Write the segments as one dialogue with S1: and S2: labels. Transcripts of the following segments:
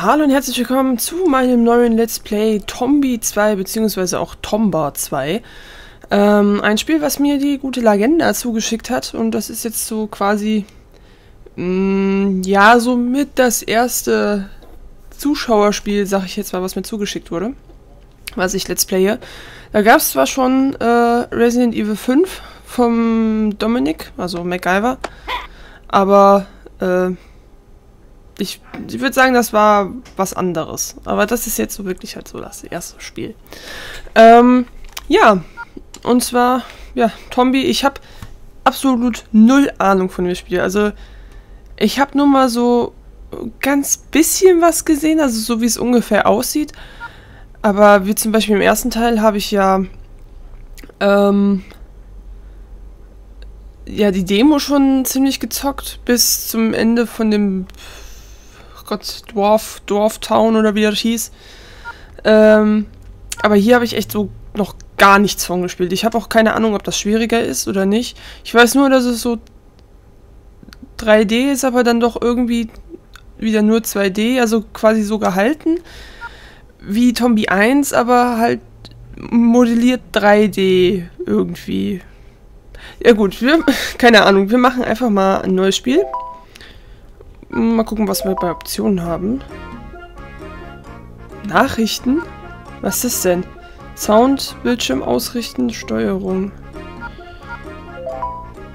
S1: Hallo und herzlich willkommen zu meinem neuen Let's Play Tombi 2 beziehungsweise auch Tomba 2. Ähm, ein Spiel, was mir die gute Legenda zugeschickt hat und das ist jetzt so quasi, mh, mm, ja, so mit das erste Zuschauerspiel, sag ich jetzt mal, was mir zugeschickt wurde, was ich Let's Playe. Da gab es zwar schon äh, Resident Evil 5 vom Dominic, also MacGyver, aber äh, ich, ich würde sagen, das war was anderes. Aber das ist jetzt so wirklich halt so das erste Spiel. Ähm, ja, und zwar, ja, Tombi, ich habe absolut null Ahnung von dem Spiel. Also, ich habe nur mal so ganz bisschen was gesehen, also so wie es ungefähr aussieht. Aber wie zum Beispiel im ersten Teil habe ich ja, ähm, ja, die Demo schon ziemlich gezockt bis zum Ende von dem Gott, Dwarf, Dwarf Town oder wie das hieß. Ähm, aber hier habe ich echt so noch gar nichts von gespielt. Ich habe auch keine Ahnung, ob das schwieriger ist oder nicht. Ich weiß nur, dass es so 3D ist, aber dann doch irgendwie wieder nur 2D, also quasi so gehalten wie Tombi 1, aber halt modelliert 3D irgendwie. Ja gut, wir, keine Ahnung, wir machen einfach mal ein neues Spiel. Mal gucken, was wir bei Optionen haben. Nachrichten? Was ist das denn? Sound, Bildschirm ausrichten, Steuerung.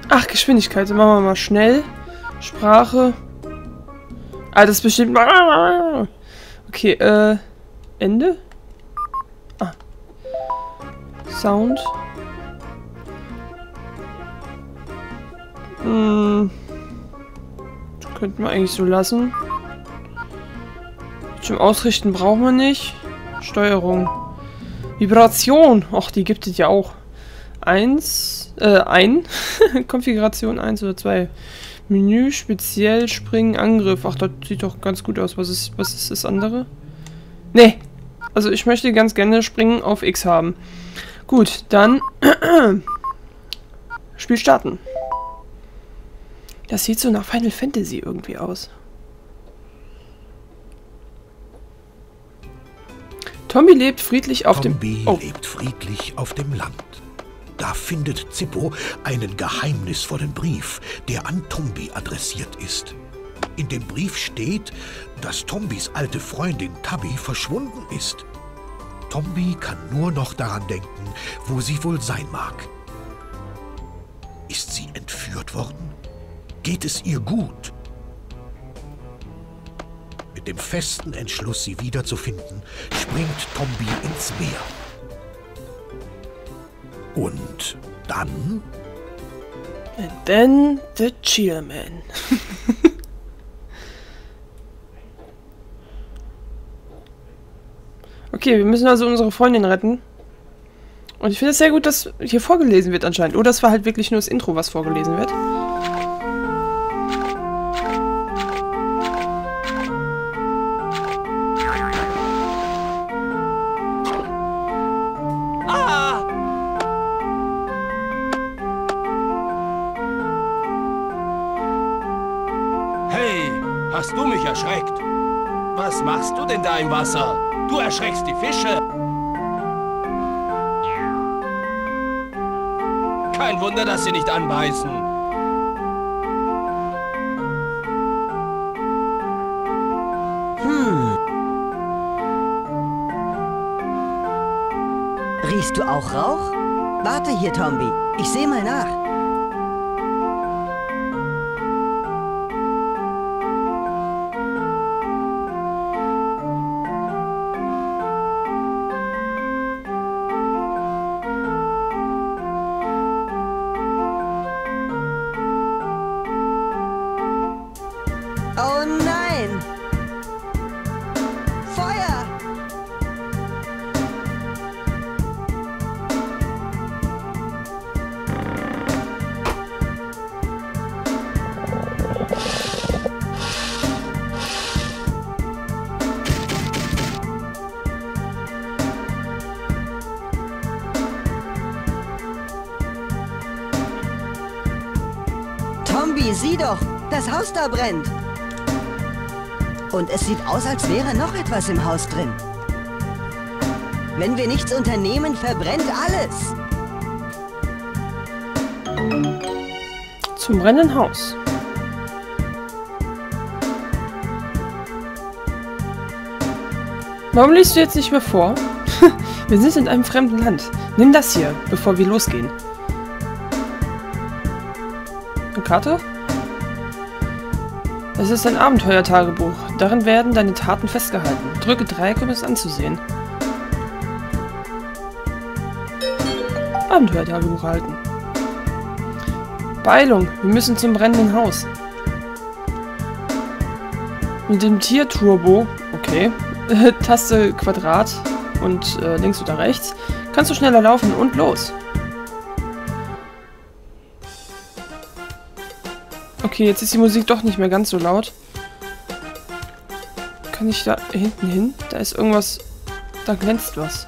S1: Ach, Geschwindigkeit. Dann machen wir mal schnell. Sprache. Ah, das ist bestimmt... Okay, äh... Ende? Ah. Sound. Hm... Könnten wir eigentlich so lassen. Zum Ausrichten brauchen wir nicht. Steuerung. Vibration. Ach, die gibt es ja auch. Eins, äh, ein. Konfiguration 1 oder 2. Menü, speziell, springen, Angriff. Ach, das sieht doch ganz gut aus. Was ist, was ist das andere? Nee. Also ich möchte ganz gerne springen auf X haben. Gut, dann Spiel starten. Das sieht so nach Final Fantasy irgendwie aus. Tommy lebt friedlich auf
S2: Tommy
S1: dem...
S2: Oh. lebt friedlich auf dem Land. Da findet Zippo einen geheimnisvollen Brief, der an Tombi adressiert ist. In dem Brief steht, dass Tombis alte Freundin Tabby verschwunden ist. Tombi kann nur noch daran denken, wo sie wohl sein mag. Ist sie entführt worden? Geht es ihr gut. Mit dem festen Entschluss, sie wiederzufinden, springt Tombi ins Meer. Und dann...
S1: And then the Cheerman. okay, wir müssen also unsere Freundin retten. Und ich finde es sehr gut, dass hier vorgelesen wird anscheinend. Oder es war halt wirklich nur das Intro, was vorgelesen wird.
S3: Im Wasser? Du erschreckst die Fische. Kein Wunder, dass sie nicht anbeißen.
S4: Hm. Riechst du auch Rauch? Warte hier, Tombi. Ich sehe mal nach. Zombie, sieh doch! Das Haus da brennt! Und es sieht aus, als wäre noch etwas im Haus drin. Wenn wir nichts unternehmen, verbrennt alles.
S1: Zum brennenden Haus. Warum liest du jetzt nicht mehr vor? wir sind in einem fremden Land. Nimm das hier, bevor wir losgehen. Eine Karte? Es ist ein Abenteuertagebuch. Darin werden deine Taten festgehalten. Drücke Dreieck, um es anzusehen. Abenteuertagebuch halten. Beeilung, wir müssen zum brennenden Haus. Mit dem Tierturbo, okay, Taste Quadrat und äh, links oder rechts, kannst du schneller laufen und los. Okay, jetzt ist die Musik doch nicht mehr ganz so laut. Kann ich da hinten hin? Da ist irgendwas... Da glänzt was.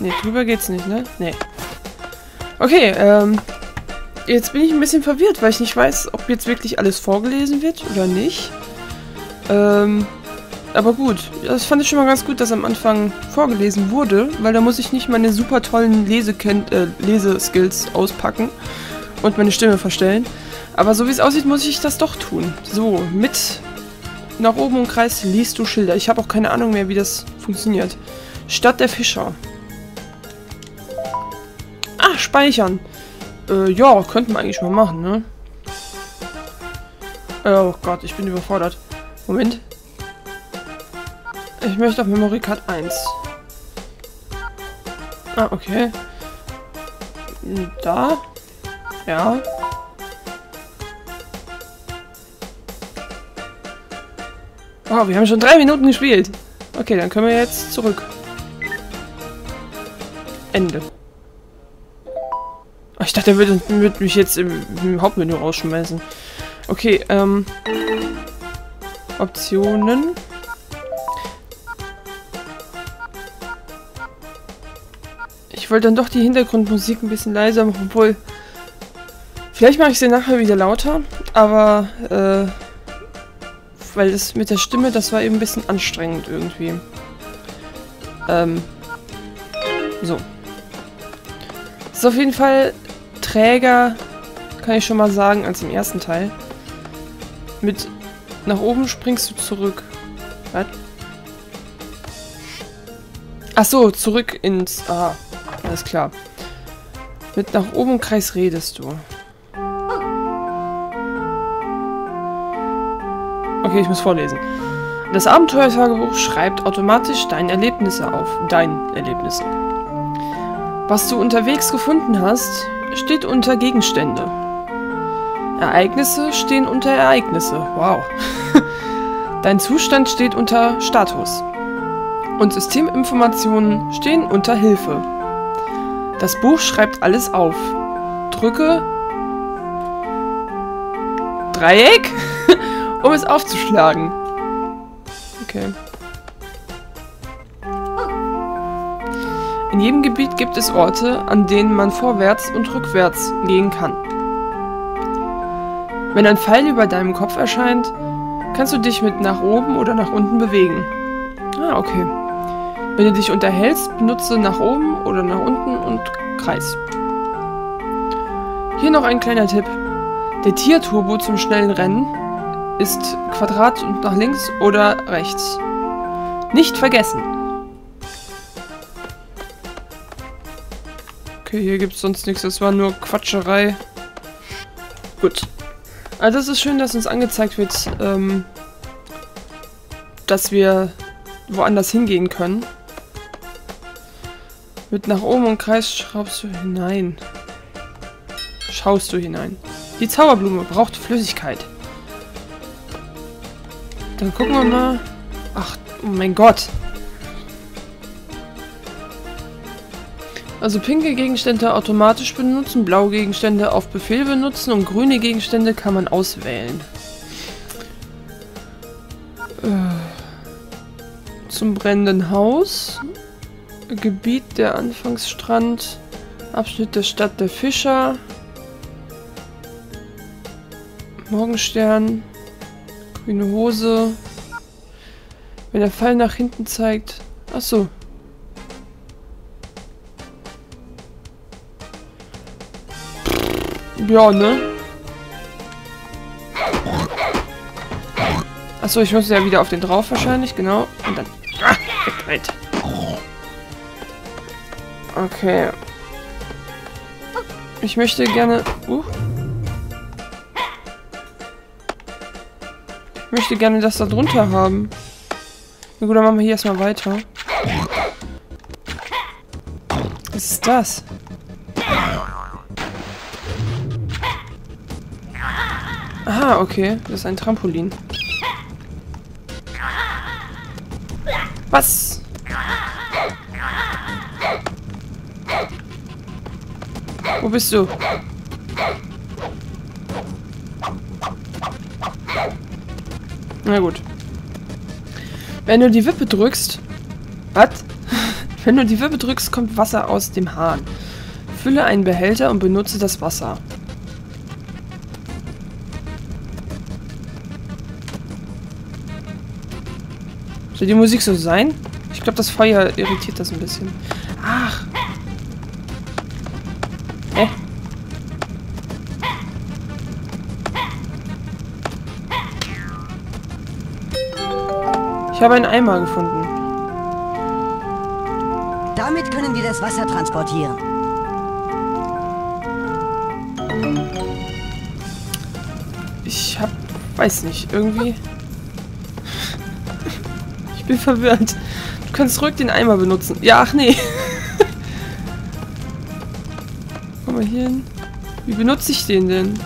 S1: Ne, drüber geht's nicht, ne? Ne. Okay, ähm... Jetzt bin ich ein bisschen verwirrt, weil ich nicht weiß, ob jetzt wirklich alles vorgelesen wird oder nicht. Ähm... Aber gut, das fand ich schon mal ganz gut, dass am Anfang vorgelesen wurde, weil da muss ich nicht meine super tollen Leseken äh, Leseskills auspacken und meine Stimme verstellen. Aber so wie es aussieht, muss ich das doch tun. So, mit nach oben und Kreis liest du Schilder. Ich habe auch keine Ahnung mehr, wie das funktioniert. Stadt der Fischer. Ah, speichern. Äh, ja, könnten wir eigentlich mal machen, ne? Oh Gott, ich bin überfordert. Moment. Ich möchte auf Memory Card 1. Ah, okay. Da. Ja. Wow, wir haben schon drei Minuten gespielt. Okay, dann können wir jetzt zurück. Ende. Ach, ich dachte, er würde, würde mich jetzt im, im Hauptmenü rausschmeißen. Okay, ähm... Optionen. Ich wollte dann doch die Hintergrundmusik ein bisschen leiser machen, obwohl... Vielleicht mache ich sie nachher wieder lauter, aber, äh... Weil das mit der Stimme, das war eben ein bisschen anstrengend irgendwie. Ähm... So. Ist auf jeden Fall träger, kann ich schon mal sagen, als im ersten Teil. Mit nach oben springst du zurück. Was? Ach so, zurück ins... Ah. Alles klar. Mit nach oben im Kreis redest du. Okay, ich muss vorlesen. Das Abenteuertagebuch schreibt automatisch deine Erlebnisse auf. Deine Erlebnisse. Was du unterwegs gefunden hast, steht unter Gegenstände. Ereignisse stehen unter Ereignisse. Wow. Dein Zustand steht unter Status. Und Systeminformationen stehen unter Hilfe. Das Buch schreibt alles auf. Drücke Dreieck, um es aufzuschlagen. Okay. In jedem Gebiet gibt es Orte, an denen man vorwärts und rückwärts gehen kann. Wenn ein Pfeil über deinem Kopf erscheint, kannst du dich mit nach oben oder nach unten bewegen. Ah, okay. Wenn du dich unterhältst, benutze nach oben oder nach unten und Kreis. Hier noch ein kleiner Tipp. Der Tierturbo zum schnellen Rennen ist Quadrat und nach links oder rechts. Nicht vergessen. Okay, hier gibt es sonst nichts. Das war nur Quatscherei. Gut. Also es ist schön, dass uns angezeigt wird, ähm, dass wir woanders hingehen können. Mit nach oben und Kreis schraubst du hinein. Schaust du hinein. Die Zauberblume braucht Flüssigkeit. Dann gucken wir mal. Ach, oh mein Gott. Also pinke Gegenstände automatisch benutzen, blaue Gegenstände auf Befehl benutzen und grüne Gegenstände kann man auswählen. Äh, zum brennenden Haus. Gebiet der Anfangsstrand, Abschnitt der Stadt der Fischer. Morgenstern. Grüne Hose. Wenn der Pfeil nach hinten zeigt. Ach so. Ja, ne? Achso, ich muss ja wieder auf den drauf wahrscheinlich, genau. Und dann... Ah, wegdreht. Okay. Ich möchte gerne... Uh. Ich möchte gerne das da drunter haben. Na gut, dann machen wir hier erstmal weiter. Was ist das? Aha, okay. Das ist ein Trampolin. Was? Bist du? Na gut. Wenn du die Wippe drückst... Was? Wenn du die Wippe drückst, kommt Wasser aus dem Hahn. Fülle einen Behälter und benutze das Wasser. Soll die Musik so sein? Ich glaube, das Feuer irritiert das ein bisschen. Ich habe einen Eimer gefunden.
S4: Damit können wir das Wasser transportieren.
S1: Ich hab... Weiß nicht, irgendwie... ich bin verwirrt. Du kannst ruhig den Eimer benutzen. Ja, ach nee. Komm mal hier hin. Wie benutze ich den denn?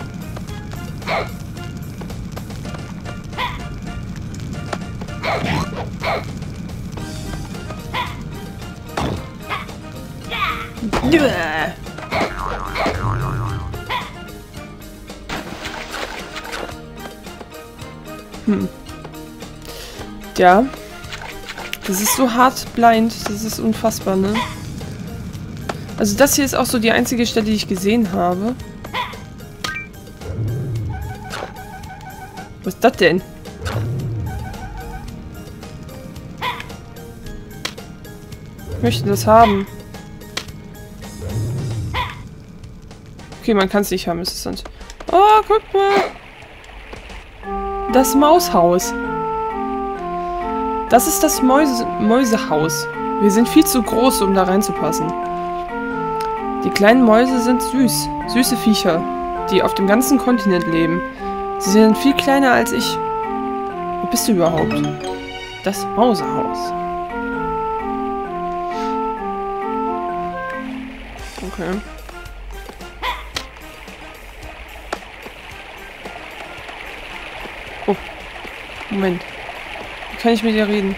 S1: Ja. Das ist so hart blind. Das ist unfassbar, ne? Also das hier ist auch so die einzige Stelle, die ich gesehen habe. Was ist das denn? Ich möchte das haben. Okay, man kann es nicht haben, ist es sonst. Oh, guck mal. Das Maushaus. Das ist das Mäuse Mäusehaus. Wir sind viel zu groß, um da reinzupassen. Die kleinen Mäuse sind süß. Süße Viecher, die auf dem ganzen Kontinent leben. Sie sind viel kleiner als ich. Wo bist du überhaupt? Das Mausehaus. Okay. Oh. Moment. Kann ich mit dir reden?